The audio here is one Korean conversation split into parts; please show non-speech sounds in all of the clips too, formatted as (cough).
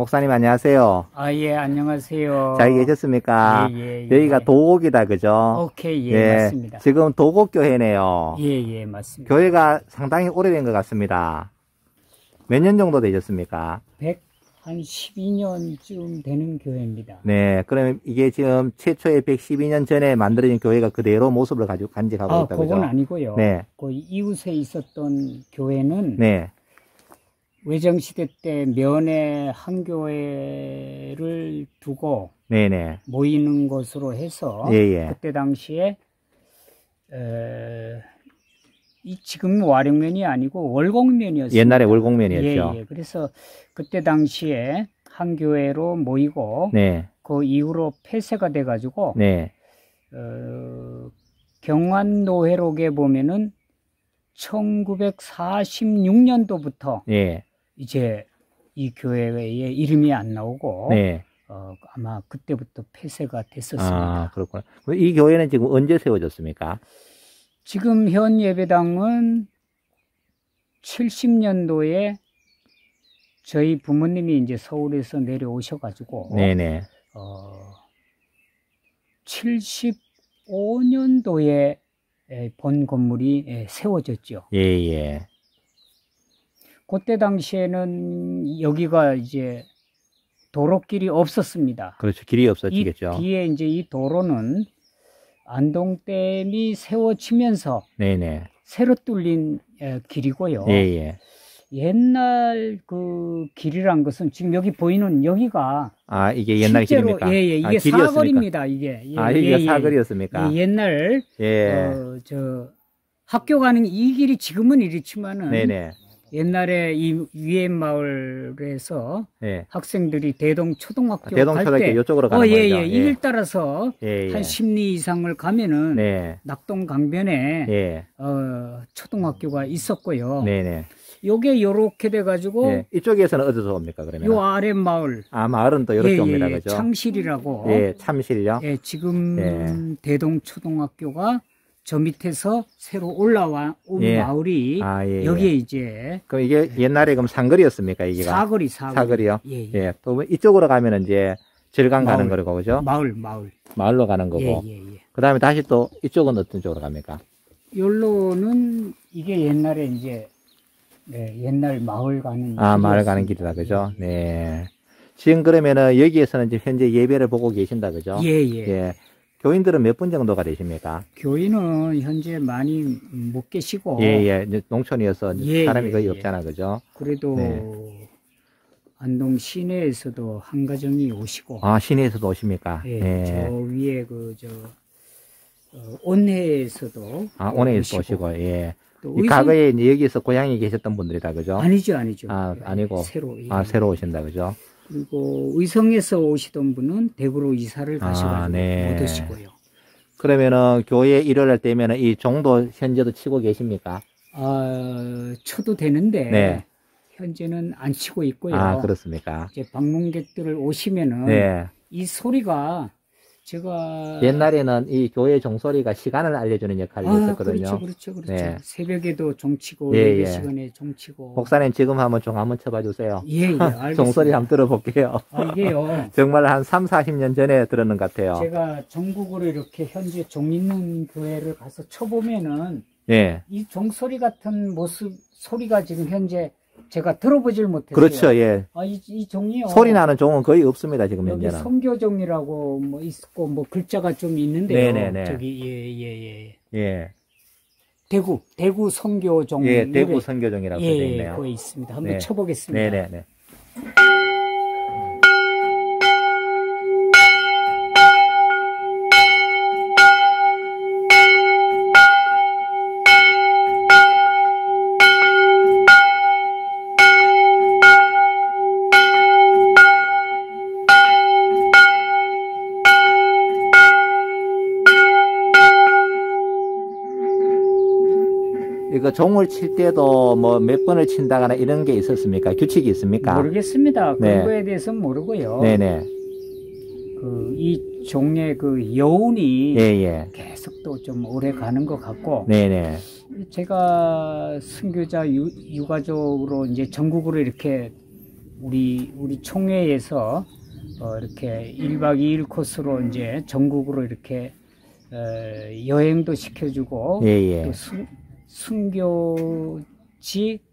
목사님 안녕하세요. 아, 예, 안녕하세요. 잘 계셨습니까? 예, 예, 예. 여기가 도곡이다, 그죠? 오케이, 예, 맞습니다. 지금 도곡교회네요. 예, 예, 맞습니다. 교회가 상당히 오래된 것 같습니다. 몇 년 정도 되셨습니까? 100, 한 12년쯤 되는 교회입니다. 네, 그러면 이게 지금 최초의 112년 전에 만들어진 교회가 그대로 모습을 가지고 간직하고 아, 있다, 그건 그죠? 아니고요. 네, 그 이웃에 있었던 교회는 네, 외정시대 때 면회 한 교회를 두고 네, 네. 모이는 것으로 해서 예, 예. 그때 당시에 에, 이 지금 와룡면이 아니고 월곡면이었어요. 옛날에 월곡면이었죠. 예, 예. 그래서 그때 당시에 한 교회로 모이고 네, 그 이후로 폐쇄가 돼가지고 네, 어, 경환노회록에 보면은 1946년도부터 예, 이제 이 교회의 이름이 안 나오고 네. 어, 아마 그때부터 폐쇄가 됐었습니다. 아, 그렇구나. 이 교회는 지금 언제 세워졌습니까? 지금 현 예배당은 70년도에 저희 부모님이 이제 서울에서 내려오셔가지고 네네. 어, 75년도에 본 건물이 예, 세워졌죠. 예, 예. 그때 당시에는 여기가 이제 도로길이 없었습니다. 그렇죠. 길이 이 없어지겠죠. 뒤에 이제 이 도로는 안동댐이 세워지면서 네네. 새로 뚫린 에, 길이고요. 예, 예. 옛날 그 길이란 것은 지금 여기 보이는 여기가 아, 이게 옛날 실제로 길입니까? 예, 예, 이게 아? 사거리입니다. 이게 예, 아, 예, 이게 예. 사거리였습니까? 예, 옛날 예. 어, 저 학교 가는 이 길이 지금은 이렇지만은 네네. 옛날에 이 위에 마을에서 예. 학생들이 대동 초등학교 대동 초등학교 갈 때, 이쪽으로 가는 어, 예, 거죠. 예, 이길 따라서 예, 예. 한 10리 이상을 가면은 네. 낙동 강변에 예. 어, 초등학교가 있었고요. 네 네. 요게 요렇게 돼 가지고 예. 이쪽에서는 어디서 옵니까, 그러면? 요 아래 마을 아, 마을은 또 이렇게 예, 옵니다, 예, 그죠? 창실이라고 예, 참실요? 예, 지금 예. 대동 초등학교가 저 밑에서 새로 올라와 온 예. 마을이 아, 예, 예. 여기에 이제 그럼 이게 옛날에 그럼 상거리였습니까, 이게가? 사거리 사거리 사거리요? 예, 예. 예. 또 이쪽으로 가면은 이제 절강 가는. 거고, 그죠? 마을 마을 마을로 가는 거고. 예, 예, 예. 그 다음에 다시 또 이쪽은 어떤 쪽으로 갑니까? 열로는 이게 옛날에 이제 네, 옛날 마을 가는 아, 마을 가는. 길이다, 그죠? 네. 지금 그러면은 여기에서는 지금 현재 예배를 보고 계신다, 그죠? 예, 예. 예. 교인들은 몇 분 정도가 되십니까? 교인은 현재 많이 못 계시고 예, 예. 농촌이어서. 예, 사람이 예, 거의 예. 없잖아, 그죠? 그래도 네. 안동 시내에서도 한 가정이 오시고 아, 시내에서도 오십니까? 예, 예. 저 위에 그 저 어, 온해에서도 아, 오내에서 오시고, 예. 또이 과거에 이제 여기서 고향에 계셨던 분들이다, 그죠? 아니죠 아니죠 아, 예, 아니고. 새로 예. 아, 새로 오신다, 그죠? 그리고 의성에서 오시던 분은 대구로 이사를 아, 가셔가지고 네. 못 오시고요 그러면은 교회 일요일 때면은 이 정도 현재도 치고 계십니까? 아 쳐도 되는데 네. 현재는 안 치고 있고요 아, 그렇습니까? 이제 방문객들을 오시면은 네. 이 소리가 제가 옛날에는 이 교회 종소리가 시간을 알려주는 역할이 아, 있었거든요. 그렇죠, 그렇죠, 그렇죠. 네. 새벽에도 종치고 예, 예. 시간에 종치고. 목사님 지금 한번 종 한번 쳐봐 주세요. 예, 예, (laughs) 알겠습니다. 종소리 한번 들어볼게요. 아, 이게요. (laughs) 정말 한 3, 40년 전에 들었는 것 같아요. 제가 전국으로 이렇게 현재 종 있는 교회를 가서 쳐보면은 예. 이 종소리 같은 모습 소리가 지금 현재 제가 들어보질 못했어요. 그렇죠. 예. 아, 이, 이 종이요. 소리 나는 종은 거의 없습니다. 지금 여기 현재는. 성교종이라고 뭐 있고 뭐 글자가 좀 있는데요. 네네네. 저기 예 예 예 예, 예. 예. 대구 대구 성교종 예, 대구 노래. 선교종이라고 예, 되어 예, 있네요. 거기 있습니다. 한번 네. 쳐보겠습니다. 네네네. 이거 종을 칠 때도 뭐 몇 번을 친다거나 이런 게 있었습니까? 규칙이 있습니까? 모르겠습니다. 네. 그런 거에 대해서는 모르고요. 네네. 그, 이 종의 그 여운이 예, 예. 계속 또 좀 오래 가는 것 같고, 네네. 제가 선교자 유, 유가족으로 이제 전국으로 이렇게 우리 우리 총회에서 어, 이렇게 1박 2일 코스로 이제 전국으로 이렇게 어, 여행도 시켜주고 예, 예. 또 순, 순교지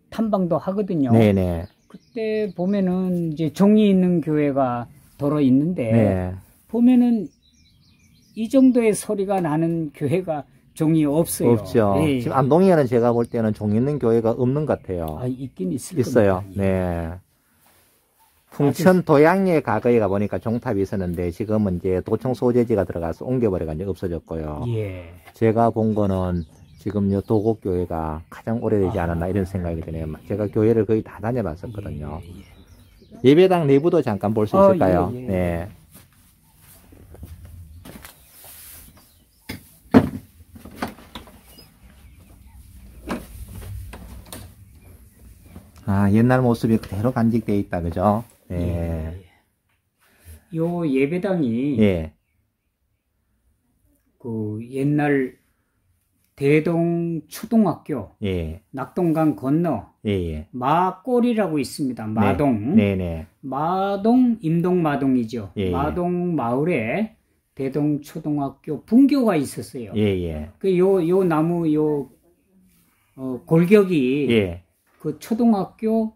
탐방도 하거든요. 네네. 그때 보면은 이제 종이 있는 교회가 더러 있는데 네. 보면은 이 정도의 소리가 나는 교회가 종이 없어요. 없죠. 예. 지금 안동에는 제가 볼 때는 종 있는 교회가 없는 것 같아요. 아, 있긴 있을 있어요. 겁니다. 네. 풍천 도양에 가거에 가 보니까 종탑이 있었는데 지금은 이제 도청 소재지가 들어가서 옮겨버려가지고 없어졌고요. 예. 제가 본 거는 지금 요 도곡교회가 가장 오래되지 아. 않았나 이런 생각이 드네요. 제가 교회를 거의 다 다녀봤었거든요. 예, 예. 예배당 내부도 잠깐 볼수 아, 있을까요? 예, 예. 네. 아, 옛날 모습이 그대로 간직되어 있다, 그죠? 네. 요 예배당이 예. 그 옛날 대동 초등학교 예. 낙동강 건너 예. 예. 마골이라고 있습니다. 마동. 네 네. 마동 임동 마동이죠. 예, 예. 마동 마을에 대동 초등학교 분교가 있었어요. 예. 예. 그요요 나무 요 어, 골격이 예. 그 초등학교가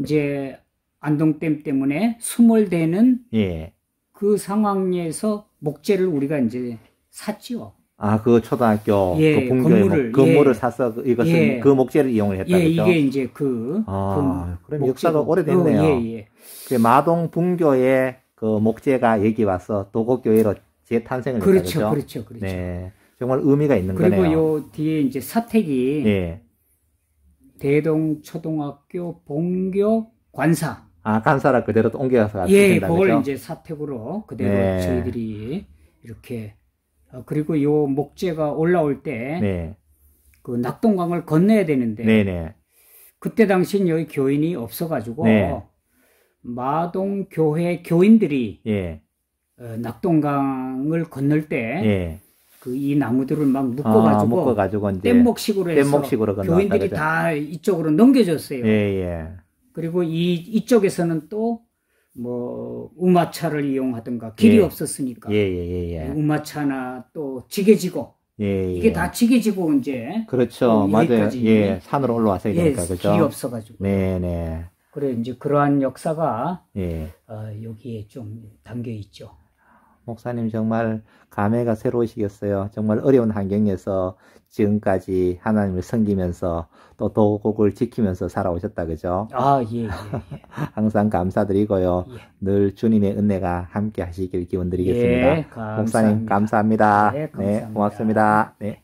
이제 안동댐 때문에 수몰되는 예. 그 상황에서 목재를 우리가 이제 샀지요. 아, 그 초등학교 예, 그 분교의 건물을, 목- 건물을 예. 사서 그- 이것은 예. 그 목재를 이용을 했다, 예, 그죠? 이게 이제 그, 아, 그 그럼 역사가. 오래됐네요. 어, 예, 예. 그 마동 분교의 그 목재가 여기 와서 도곡교회로 재탄생을 했다, 그렇죠, 그죠? 그렇죠, 그렇죠. 네. 정말 의미가 있는 그리고 거네요. 요 뒤에 이제 사택이 예. 대동 초등학교 본교 관사. 아, 간사라 그대로 또 옮겨서 예, 그걸? 이제 사택으로 그대로 네. 저희들이 이렇게 어, 그리고 요 목재가 올라올 때그 네. 낙동강을 건너야 되는데 네네. 그때 당시엔 여기 교인이 없어가지고 네. 마동 교회 교인들이 예. 어, 낙동강을 건널 때 예. 그이 나무들을 막 아, 묶어가지고 묶어가지고 이제. 뗏목식으로 해서 뗏목식으로 교인들이 그죠? 다 이쪽으로 넘겨줬어요. 예, 예. 그리고 이 이쪽에서는 또 뭐 우마차를 이용하든가 길이 예. 없었으니까 예, 예, 예, 예. 우마차나 또 지게지고 예, 예. 음, 이게 다 지게지고 이제 그렇죠. 어, 맞아요. 예. 산으로 예, 되니까, 그죠? 길이 없어가지고 네네. 그래 이제 그러한 역사가 예. 어, 여기에 좀 담겨 있죠. 목사님 정말 감회가 새로우시겠어요. 정말 어려운 환경에서 지금까지 하나님을 섬기면서 또 도곡을 지키면서 살아오셨다, 그죠? 아 예, 예, 예. (laughs) 항상 감사드리고요. 예. 늘 주님의 은혜가 함께 하시길 기원 드리겠습니다. 예, 감사합니다. 목사님 감사합니다. 네, 네, 감사합니다. 고맙습니다. 네.